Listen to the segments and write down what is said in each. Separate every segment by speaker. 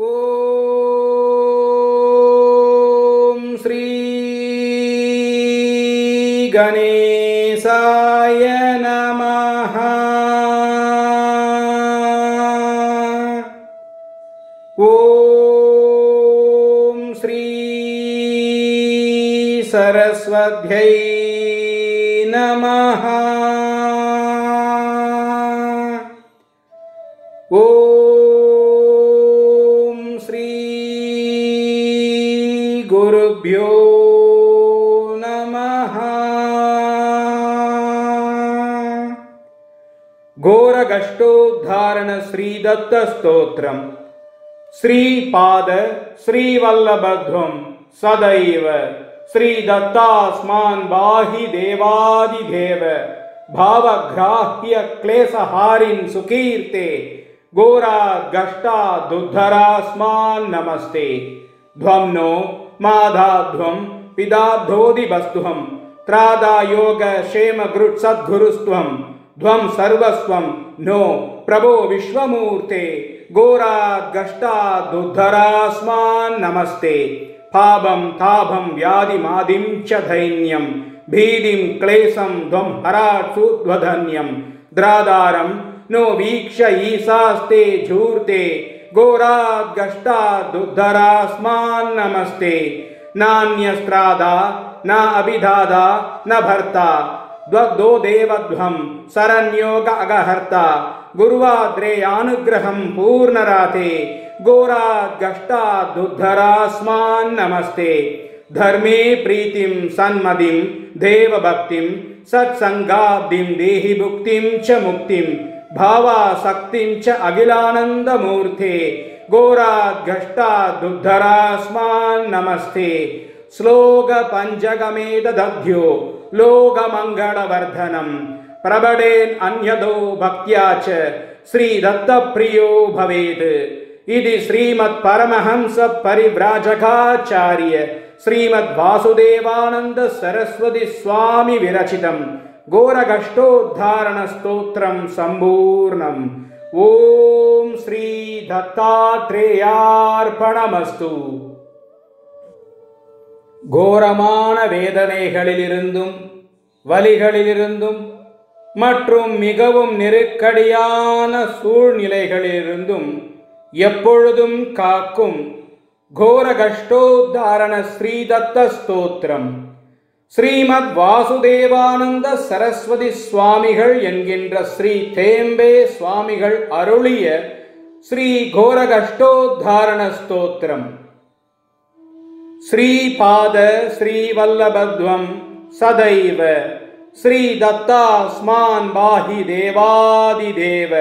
Speaker 1: ॐ श्री गणेशाय नमः। ॐ श्री सरस्वत्यै गुरुभ्यो नमः। घोरगष्टोद्धारण श्रीदत्तस्तोत्रम् श्रीपाद श्रीवल्लभध्वं सदैव श्रीदत्तास्मान् बाहि देवादिदेव भावग्राह्य क्लेशहारिन् सुकीर्ते घोराद्गष्टादुद्धरास्मान् नमस्ते। ध्वं नो माधाध्वं क्षेमगृत्सद्गुरुस्त्वं ध्वं सर्वस्वं नो प्रभो विश्वमूर्ते घोराद्गष्टादुद्धरास्मान् नमस्ते। पापं तापं व्याधिमादिं च दैन्यं भीतिं क्लेशं ध्वं हरात्सुध्वधन्यं। द्रादारं नो वीक्ष ईशास्ते झूर्ते घोराद्गष्टादुद्धरास्मान् नमस्ते नान्यस्त्रादा न अभिधादा न भर्ता। द्वद्दो देवध्वं शरण्योग अगहर्ता। गुरुवाद्रेयानुग्रहं पूर्णराते। घोराद्गष्टादुद्धरास्मान् नमस्ते धर्मे प्रीतिं सन्मदिं देवभक्तिं सत्सङ्गाब्धिं देहि भुक्तिं च मुक्तिं भावासक्तिं च अखिलानन्दमूर्ते घोराद्गष्टादुद्धरास्मान् नमस्ते श्लोकपञ्चगमेदध्यो लोकमङ्गलवर्धनं प्रबडेन् अन्यदो भक्त्या च श्रीदत्तप्रियो भवेत् इति श्रीमत्परमहंस परिव्राजकाचार्य श्रीमद्वासुदेवानन्द सरस्वती स्वामि विरचितं घोरगष्टोद्धारणस्तोत्रं सम्पूर्णम् ॐ श्रीदत्तात्रेयार्पणमस्तु கோரமான வேதனைகளிலிருந்தும் வலிகளிலிருந்தும் மற்றும் மிகவும் நெருக்கடியான சூழ்நிலைகளிலிருந்தும் எப்பொழுதும் காக்கும் கோரகஷ்டோத்தாரண ஸ்ரீதத்த ஸ்தோத்திரம் ஸ்ரீமத் வாசுதேவானந்த சரஸ்வதி சுவாமிகள் என்கின்ற ஸ்ரீ தேம்பே சுவாமிகள் அருளிய ஸ்ரீ கோரகஷ்டோத்தாரண ஸ்தோத்திரம் श्रीपाद श्रीवल्लभध्वं सदैव श्रीदत्तास्मान् बाहि देवादिदेव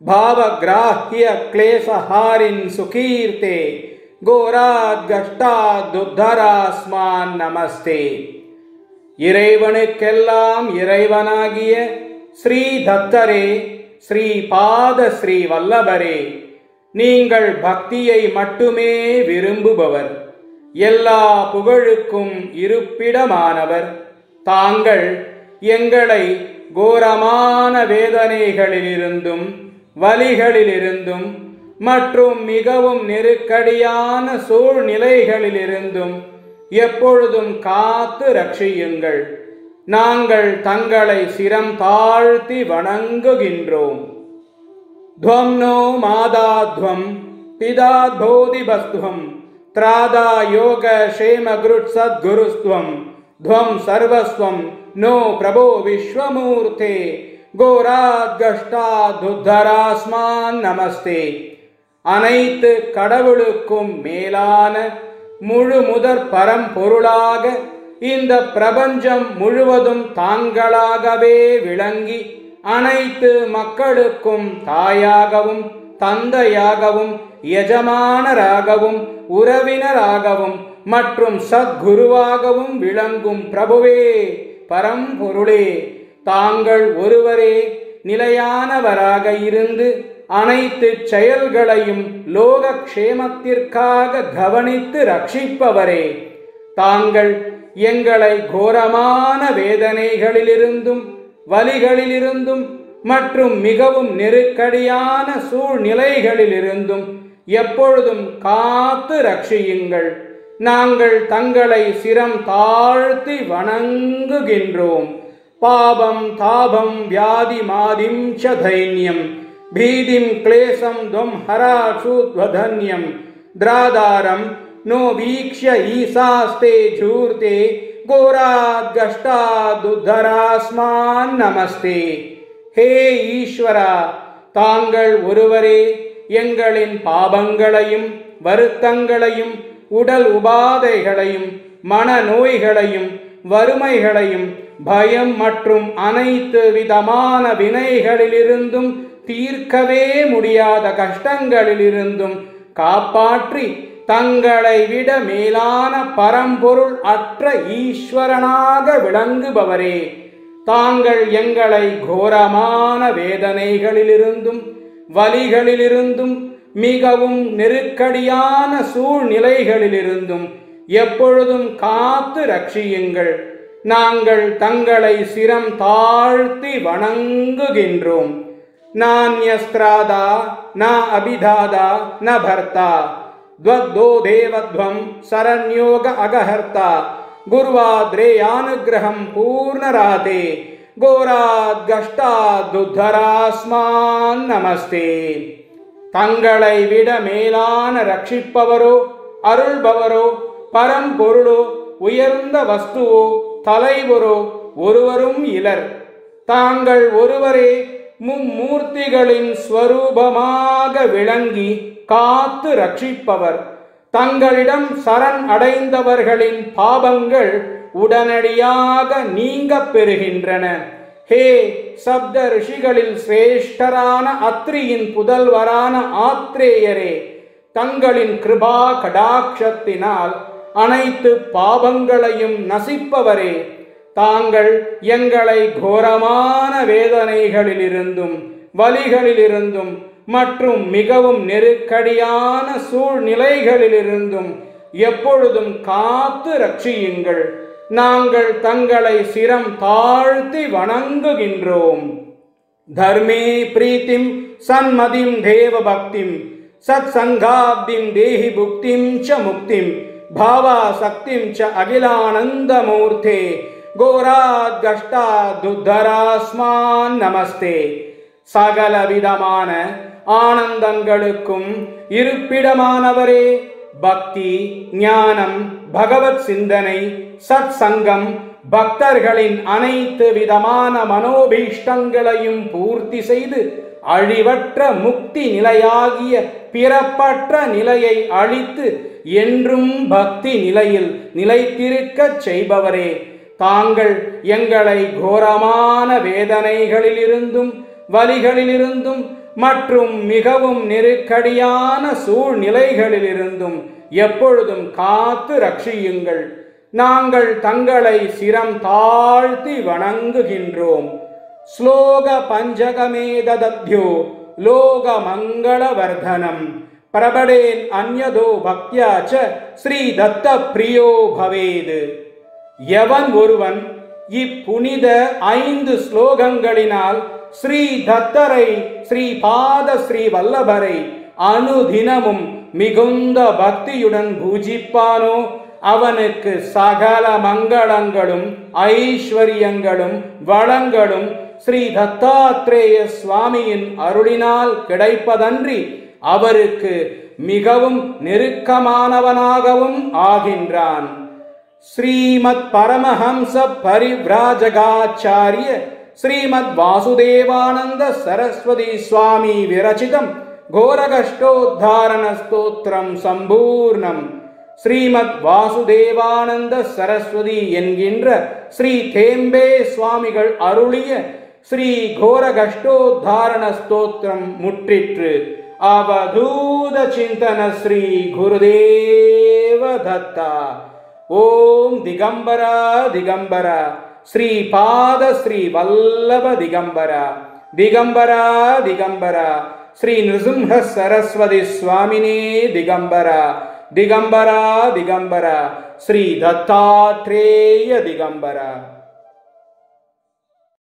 Speaker 1: भावग्राह्य क्लेशहारिन् सुकीर्ते கோராத்கஷ்டாதுத்தராஸ்மான் நமஸ்தே இறைவனுக்கெல்லாம் இறைவனாகிய ஸ்ரீ தத்தரே ஸ்ரீ பாத ஸ்ரீ வல்லபரே நீங்கள் பக்தியை மட்டுமே விரும்புபவர். எல்லா புகழுக்கும் இருப்பிடமானவர். தாங்கள் எங்களை கோரமான வேதனைகளிலிருந்தும் வலிகளிலிருந்தும் மற்றும் மிகவும் நெருக்கடியான சூழ்நிலைகளிலிருந்தும் எப்பொழுதும் காத்து ரட்சியுங்கள். நாங்கள் தங்களை சிரம் தாழ்த்தி வணங்குகின்றோம். துவம் நோ மாதா துவம் பிதா போதிபஸ்துவம். திராதா யோக க்ஷேமகுருட் சத்குருஸ்துவம். துவம் சர்வஸ்வம் நோ பிரபோ விஸ்வமூர்த்தே. கோராத்கஷ்டாதுத்தராஸ்மான் நமஸ்தே. அனைத்து கடவுளுக்கும் மேலான முழு முதற் பரம்பொருளாக இந்த பிரபஞ்சம் முழுவதும் தாங்களாகவே விளங்கி அனைத்து மக்களுக்கும் தாயாகவும் தந்தையாகவும் எஜமானராகவும் உறவினராகவும் மற்றும் சத்குருவாகவும் விளங்கும் பிரபுவே பரம்பொருளே. தாங்கள் ஒருவரே நிலையானவராக இருந்து அனைத்து செயல்களையும் லோக க்ஷேமத்திற்காக கவனித்து ரட்சிப்பவரே. தாங்கள் எங்களை கோரமான வேதனைகளிலிருந்தும் வலிகளிலிருந்தும் மற்றும் மிகவும் நெருக்கடியான சூழ்நிலைகளிலிருந்தும் எப்பொழுதும் காத்து ரட்சியுங்கள். நாங்கள் தங்களை சிரம் தாழ்த்தி வணங்குகின்றோம். பாபம் தாபம் வியாதி மாதிம் ச தைன்யம். भीतिं क्लेशं त्वं हराशुध्वधन्यं द्रादारं नो वीक्ष्य ईशास्ते झूर्ते घोराद्गष्टादुद्धरास्मान् நமஸ்தே ஹே ஈஸ்வரா தாங்கள் ஒருவரே எங்களின் பாபங்களையும் வருத்தங்களையும் உடல் உபாதைகளையும் மனநோய்களையும் வறுமைகளையும் பயம் மற்றும் அனைத்து விதமான வினைகளிலிருந்தும் தீர்க்கவே முடியாத கஷ்டங்களிலிருந்தும் காப்பாற்றி தங்களை விட மேலான பரம்பொருள் அற்ற ஈஸ்வரனாக விளங்குபவரே. தாங்கள் எங்களை கோரமான வேதனைகளிலிருந்தும் வலிகளிலிருந்தும் மிகவும் நெருக்கடியான சூழ்நிலைகளிலிருந்தும் எப்பொழுதும் காத்து ரட்சியுங்கள். நாங்கள் தங்களை சிரம் தாழ்த்தி வணங்குகின்றோம். नान्यस्त्रादा न अभिधादा न भर्ता द्वद्दो देवध्वं शरण्योग अगहर्ता गुर्वाद्रेयानुग्रहं पूर्णराते கோராத்கஷ்டாதுத்தராஸ்மான் நமஸ்தே தங்களை விட மேலான ரட்சிப்பவரோ அருள்பவரோ பரம்பொருளோ உயர்ந்த வஸ்துவோ தலைவரோ ஒருவரும் இலர் தாங்கள் ஒருவரே மும்மூர்த்திகளின் ஸ்வரூபமாக விளங்கி காத்து ரட்சிப்பவர். தங்களிடம் சரண் அடைந்தவர்களின் பாபங்கள் உடனடியாக நீங்க பெறுகின்றன. ஹே சப்த ரிஷிகளில் சிரேஷ்டரான அத்ரியின் புதல்வரான ஆத்ரேயரே தங்களின் கிருபா கடாட்சத்தினால் அனைத்து பாபங்களையும் நசிப்பவரே. தாங்கள் எங்களை கோரமான வேதனைகளிலிருந்தும் வலிகளிலிருந்தும் மற்றும் மிகவும் நெருக்கடியான சூழ்நிலைகளிலிருந்தும் எப்பொழுதும் காத்து ரட்சியுங்கள். நாங்கள் தங்களை சிரம் தாழ்த்தி வணங்குகின்றோம். தர்மே பிரீத்திம் சன்மதிம் தேவ பக்திம் சத் சங்காப்திம் தேஹி புக்திம் ச முக்திம் பாவா சக்திம் ச அகிலானந்த மூர்த்தே கோராத்கஷ்டாதுத்தராஸ்மான் நமஸ்தே. சகல விதமான ஆனந்தங்களுக்கும் இருப்பிடமானவரே. பக்தி ஞானம் பகவத் சிந்தனை சத் சங்கம் பக்தர்களின் அனைத்து விதமான மனோபீஷ்டங்களையும் பூர்த்தி செய்து அழிவற்ற முக்தி நிலையாகிய பிறப்பற்ற நிலையை அழித்து என்றும் பக்தி நிலையில் நிலைத்திருக்கச் செய்பவரே. தாங்கள் எங்களை கோரமான வேதனைகளிலிருந்தும் வலிகளிலிருந்தும் மற்றும் மிகவும் நெருக்கடியான சூழ்நிலைகளிலிருந்தும் எப்பொழுதும் காத்து ரட்சியுங்கள். நாங்கள் தங்களை சிரம் தாழ்த்தி வணங்குகின்றோம். ஸ்லோக பஞ்சகமே ததத்யோ லோக மங்களவர்தனம். பிரபடேன் அந்யதோ பக்தியா ச ஸ்ரீ தத்த பிரியோ பவேது. எவன் ஒருவன் இப்புனித ஐந்து ஸ்லோகங்களினால் ஸ்ரீ தத்தரை ஸ்ரீ பாத ஸ்ரீ வல்லபரை அனுதினமும் மிகுந்த பக்தியுடன் பூஜிப்பானோ? அவனுக்கு சகல மங்களங்களும் ஐஸ்வர்யங்களும் வளங்களும் ஸ்ரீ தத்தாத்ரேய சுவாமியின் அருளினால் கிடைப்பதன்றி அவருக்கு மிகவும் நெருக்கமானவனாகவும் ஆகின்றான். ஸ்ரீமத் பரமஹம்ச பரிவ்ராஜகாச்சாரிய ஸ்ரீமத் வாசுதேவானந்த சரஸ்வதி சுவாமி விரச்சிதம் கோரகஷ்டோத்தாரண ஸ்தோத்திரம் சம்பூர்ணம். ஸ்ரீமத் வாசுதேவானந்த சரஸ்வதி என்கின்ற ஸ்ரீ தேம்பே சுவாமிகள் அருளிய ஸ்ரீ கோரகஷ்டோத்தாரண ஸ்தோத்திரம் முற்றிற்று. அவதூத சிந்தன ஸ்ரீ குருதேவ தத்தா. ஓம் திகம்பரா திகம்பரா. ஸ்ரீ பாத ஸ்ரீ வல்லப திகம்பரா. திகம்பரா திகம்பரா. ஸ்ரீ நிருசிம்ஹ சரஸ்வதி சுவாமினே திகம்பரா. திகம்பரா திகம்பரா. ஸ்ரீ தத்தாத்ரேய திகம்பரா.